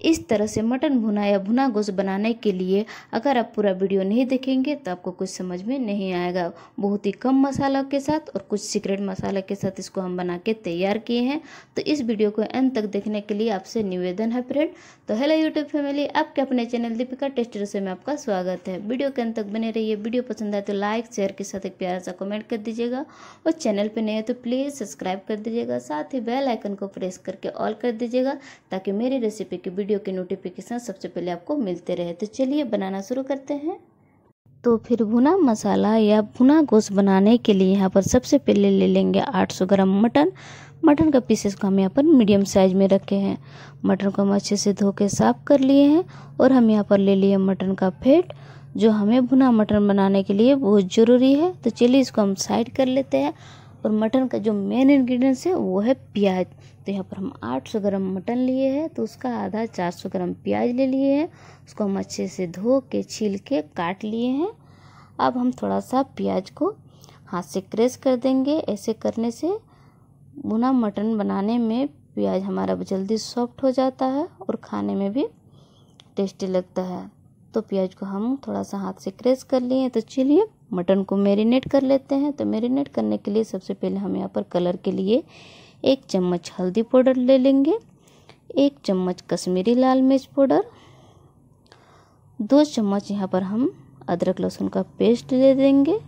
इस तरह से मटन भुना या भुना गोश्त बनाने के लिए अगर आप पूरा वीडियो नहीं देखेंगे तो आपको कुछ समझ में नहीं आएगा। बहुत ही कम मसाला के साथ और कुछ सीक्रेट मसाला के साथ इसको हम बना के तैयार किए हैं। तो इस वीडियो को अंत तक देखने के लिए आपसे निवेदन है फ्रेंड। तो हेलो यूट्यूब फैमिली आपके अपने चैनल दीपिका टेस्ट रसोई में आपका स्वागत है। वीडियो के अंत तक बने रहिए। वीडियो पसंद आए तो लाइक शेयर के साथ एक प्यारा सा कमेंट कर दीजिएगा। और चैनल पर नए तो प्लीज़ सब्सक्राइब कर दीजिएगा। साथ ही बेल आइकन को प्रेस करके ऑल कर दीजिएगा, ताकि मेरी रेसिपी की वीडियो की नोटिफिकेशन सबसे पहले आपको मिलते रहे। तो चलिए बनाना शुरू करते हैं। तो फिर भुना मसाला या भुना गोश्त बनाने के लिए यहाँ पर सबसे पहले ले लेंगे 800 ग्राम मटन। मटन का पीसेस को हम यहाँ पर मीडियम साइज़ में रखे हैं। मटन को हम अच्छे से धो के साफ़ कर लिए हैं और हम यहाँ पर ले लिए मटन का फेट जो हमें भुना मटन बनाने के लिए बहुत ज़रूरी है। तो चलिए इसको हम साइड कर लेते हैं। और मटन का जो मेन इंग्रेडिएंट्स है, वो है प्याज। तो यहाँ पर हम 800 ग्राम मटन लिए हैं तो उसका आधा 400 ग्राम प्याज ले लिए हैं। उसको हम अच्छे से धो के, छील के काट लिए हैं। अब हम थोड़ा सा प्याज को हाथ से क्रेश कर देंगे। ऐसे करने से भुना मटन बनाने में प्याज हमारा जल्दी सॉफ्ट हो जाता है और खाने में भी टेस्टी लगता है। तो प्याज को हम थोड़ा सा हाथ से क्रेश कर लिए तो चलिए मटन को मेरीनेट कर लेते हैं। तो मेरीनेट करने के लिए सबसे पहले हम यहाँ पर कलर के लिए एक चम्मच हल्दी पाउडर ले लेंगे, एक चम्मच कश्मीरी लाल मिर्च पाउडर, दो चम्मच यहाँ पर हम अदरक लहसुन का पेस्ट ले देंगे,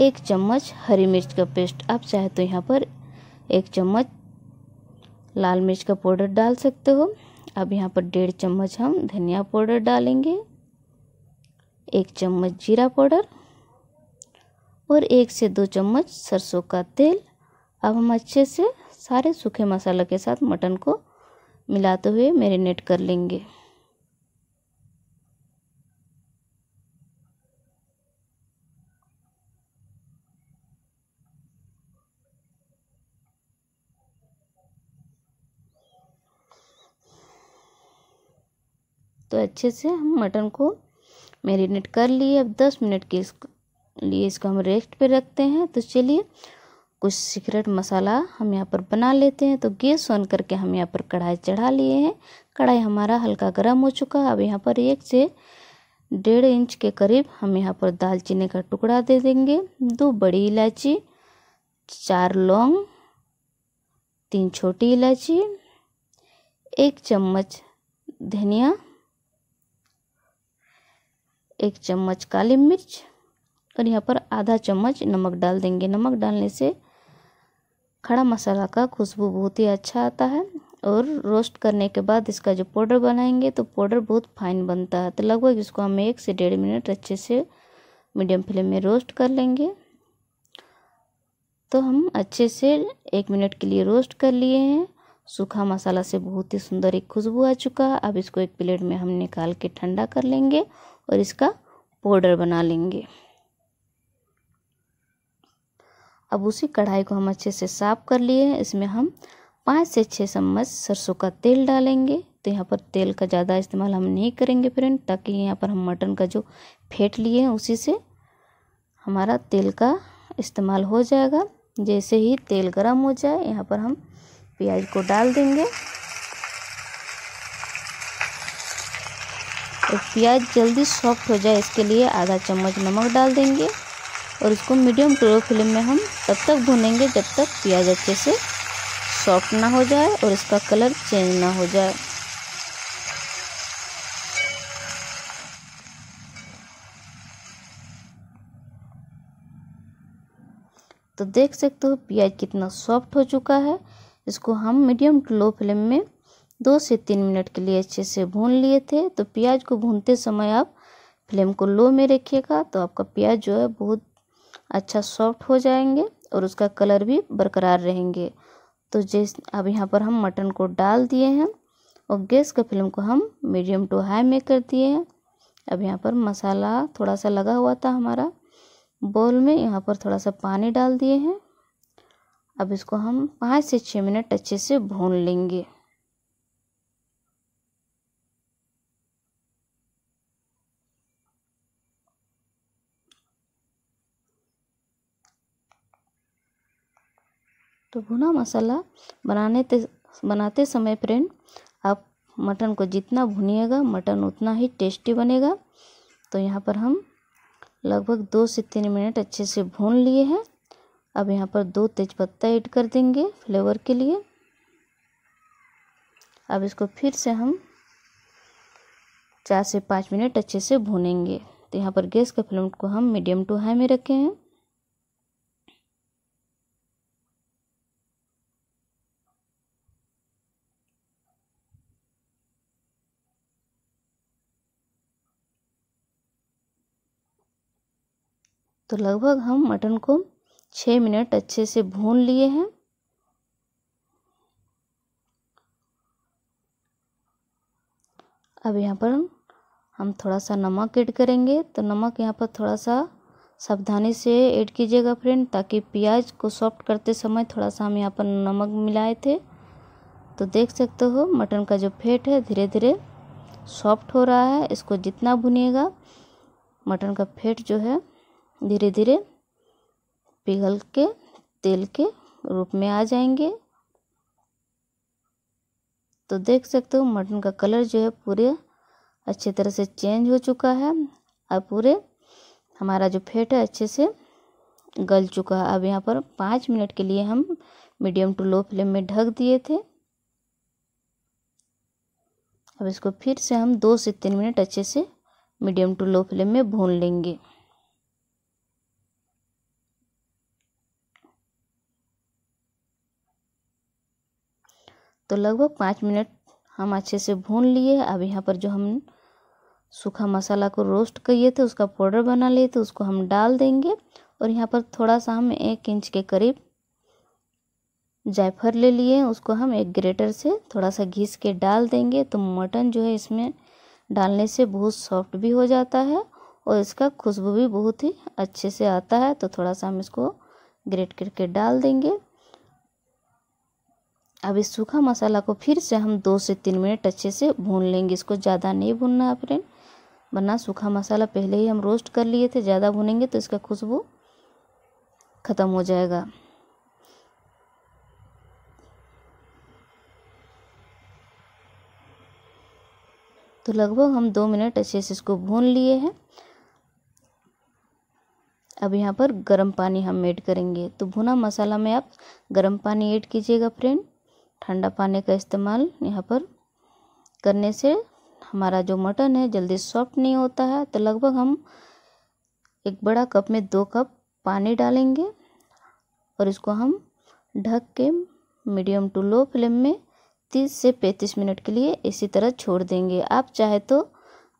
एक चम्मच हरी मिर्च का पेस्ट। आप चाहे तो यहाँ पर एक चम्मच लाल मिर्च का पाउडर डाल सकते हो। अब यहाँ पर डेढ़ चम्मच हम धनिया पाउडर डालेंगे। एक चम्मच जीरा पाउडर और एक से दो चम्मच सरसों का तेल। अब हम अच्छे से सारे सूखे मसाला के साथ मटन को मिलाते हुए मैरिनेट कर लेंगे। तो अच्छे से हम मटन को मैरिनेट कर लिए। अब दस मिनट के लिए इसको हम रेस्ट पे रखते हैं। तो चलिए, कुछ सीक्रेट मसाला हम यहाँ पर बना लेते हैं। तो गैस ऑन करके हम यहाँ पर कढ़ाई चढ़ा लिए हैं। कढ़ाई हमारा हल्का गर्म हो चुका है। अब यहाँ पर एक से डेढ़ इंच के करीब हम यहाँ पर दालचीनी का टुकड़ा दे देंगे। दो बड़ी इलायची, चार लौंग, तीन छोटी इलायची, एक चम्मच धनिया एक चम्मच काली मिर्च और यहाँ पर आधा चम्मच नमक डाल देंगे। नमक डालने से खड़ा मसाला का खुशबू बहुत ही अच्छा आता है और रोस्ट करने के बाद इसका जो पाउडर बनाएँगे तो पाउडर बहुत फाइन बनता है। तो लगभग इसको हम एक से डेढ़ मिनट अच्छे से मीडियम फ्लेम में रोस्ट कर लेंगे। तो हम अच्छे से एक मिनट के लिए रोस्ट कर लिए हैं। सूखा मसाला से बहुत ही सुंदर एक खुशबू आ चुका है। अब इसको एक प्लेट में हम निकाल के ठंडा कर लेंगे और इसका पाउडर बना लेंगे। अब उसी कढ़ाई को हम अच्छे से साफ़ कर लिए इसमें हम पाँच से छः चम्मच सरसों का तेल डालेंगे। तो यहाँ पर तेल का ज़्यादा इस्तेमाल हम नहीं करेंगे फ्रेंड, ताकि यहाँ पर हम मटन का जो फेंट लिए हैं, उसी से हमारा तेल का इस्तेमाल हो जाएगा। जैसे ही तेल गर्म हो जाए, यहाँ पर हम प्याज को डाल देंगे। और प्याज जल्दी सॉफ्ट हो जाए, इसके लिए आधा चम्मच नमक डाल देंगे। और इसको मीडियम टू फ्लेम में हम तब तक भूनेंगे जब तक प्याज अच्छे से सॉफ्ट ना हो जाए और इसका कलर चेंज ना हो जाए। तो देख सकते हो, प्याज कितना सॉफ्ट हो चुका है। इसको हम मीडियम टू लो फ्लेम में दो से तीन मिनट के लिए अच्छे से भून लिए थे। तो प्याज को भूनते समय आप फ्लेम को लो में रखिएगा तो आपका प्याज जो है बहुत अच्छा सॉफ्ट हो जाएँगे और उसका कलर भी बरकरार रहेंगे। तो जिस, अब यहाँ पर हम मटन को डाल दिए हैं और गैस का फ्लेम को हम मीडियम टू हाई में कर दिए हैं। अब यहाँ पर मसाला थोड़ा सा लगा हुआ था हमारा। बॉल में यहाँ पर थोड़ा सा पानी डाल दिए हैं। अब इसको हम पाँच से छः मिनट अच्छे से भून लेंगे। तो भुना मसाला बनाने ते, बनाते समय फ्रेंड आप मटन को जितना भुनिएगा, मटन उतना ही टेस्टी बनेगा। तो यहाँ पर हम लगभग दो से तीन मिनट अच्छे से भून लिए हैं। अब यहाँ पर दो तेज़पत्ता ऐड कर देंगे फ्लेवर के लिए। अब इसको फिर से हम चार से पाँच मिनट अच्छे से भूनेंगे। तो यहाँ पर गैस के फ्लेम को हम मीडियम टू हाई में रखे हैं। तो लगभग हम मटन को छः मिनट अच्छे से भून लिए हैं। अब यहाँ पर हम थोड़ा सा नमक ऐड करेंगे। तो नमक यहाँ पर थोड़ा सा सावधानी से ऐड कीजिएगा फ्रेंड, ताकि प्याज को सॉफ्ट करते समय थोड़ा सा हम यहाँ पर नमक मिलाए थे। तो देख सकते हो, मटन का जो फेट है धीरे धीरे सॉफ्ट हो रहा है। इसको जितना भुनिएगा, मटन का फेट जो है धीरे धीरे पिघल के, तेल के रूप में आ जाएँगे। तो देख सकते हो, मटन का कलर जो है पूरे अच्छे तरह से चेंज हो चुका है। और पूरे हमारा जो फेट है अच्छे से गल चुका है। अब यहाँ पर पाँच मिनट के लिए हम मीडियम टू लो फ्लेम में ढक दिए थे। अब इसको फिर से हम दो से तीन मिनट अच्छे से मीडियम टू लो फ्लेम में भून लेंगे। तो लगभग पाँच मिनट हम अच्छे से भून लिए। अब यहाँ पर जो हम सूखा मसाला को रोस्ट किए थे, उसका पाउडर बना लिए थे, उसको हम डाल देंगे और यहाँ पर थोड़ा सा हम एक इंच के करीब जायफल ले लिए। उसको हम एक ग्रेटर से थोड़ा सा घिस के डाल देंगे। तो मटन जो है, इसमें डालने से बहुत सॉफ्ट भी हो जाता है और इसका खुशबू भी बहुत ही अच्छे से आता है। तो थोड़ा सा हम इसको ग्रेट करके डाल देंगे। अब इस सूखा मसाला को फिर से हम दो से तीन मिनट अच्छे से भून लेंगे। इसको ज़्यादा नहीं भूनना है फ्रेंड वरना सूखा मसाला पहले ही हम रोस्ट कर लिए थे, ज़्यादा भुनेंगे तो इसका खुशबू ख़त्म हो जाएगा। तो लगभग हम दो मिनट अच्छे से इसको भून लिए हैं। अब यहाँ पर गर्म पानी हम ऐड करेंगे। तो भुना मसाला में आप गर्म पानी ऐड कीजिएगा फ्रेंड। ठंडा पानी का इस्तेमाल यहाँ पर करने से हमारा जो मटन है जल्दी सॉफ्ट नहीं होता है। तो लगभग हम एक बड़ा कप में दो कप पानी डालेंगे और इसको हम ढक के मीडियम टू लो फ्लेम में तीस से पैंतीस मिनट के लिए इसी तरह छोड़ देंगे। आप चाहे तो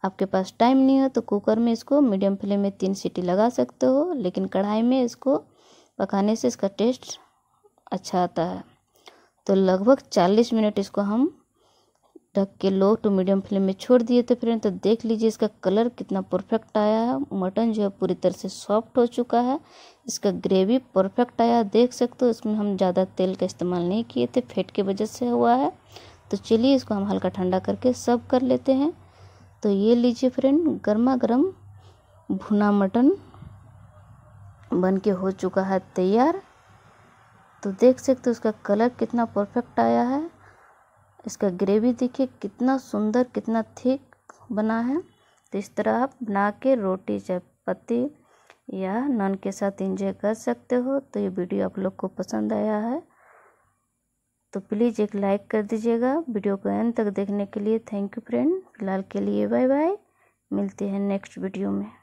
आपके पास टाइम नहीं हो तो कुकर में इसको मीडियम फ्लेम में तीन सीटी लगा सकते हो, लेकिन कढ़ाई में इसको पकाने से इसका टेस्ट अच्छा आता है। तो लगभग चालीस मिनट इसको हम ढक के लो टू मीडियम फ्लेम में छोड़ दिए थे फ्रेंड। तो देख लीजिए इसका कलर कितना परफेक्ट आया है। मटन जो है पूरी तरह से सॉफ्ट हो चुका है। इसका ग्रेवी परफेक्ट आया। देख सकते हो, इसमें हम ज़्यादा तेल का इस्तेमाल नहीं किए थे। फेट के वजह से हुआ है। तो चलिए इसको हम हल्का ठंडा करके सर्व कर लेते हैं। तो ये लीजिए फ्रेंड गर्मा गर्म भुना मटन बन के हो चुका है तैयार। तो देख सकते हो उसका कलर कितना परफेक्ट आया है। इसका ग्रेवी देखिए, कितना सुंदर, कितना थिक बना है। तो इस तरह आप बना के रोटी, चपाती या नन के साथ इंजॉय कर सकते हो। तो ये वीडियो आप लोग को पसंद आया है। तो प्लीज़ एक लाइक कर दीजिएगा। वीडियो को एंड तक देखने के लिए थैंक यू फ्रेंड फ़िलहाल के लिए बाय बाय मिलते हैं नेक्स्ट वीडियो में।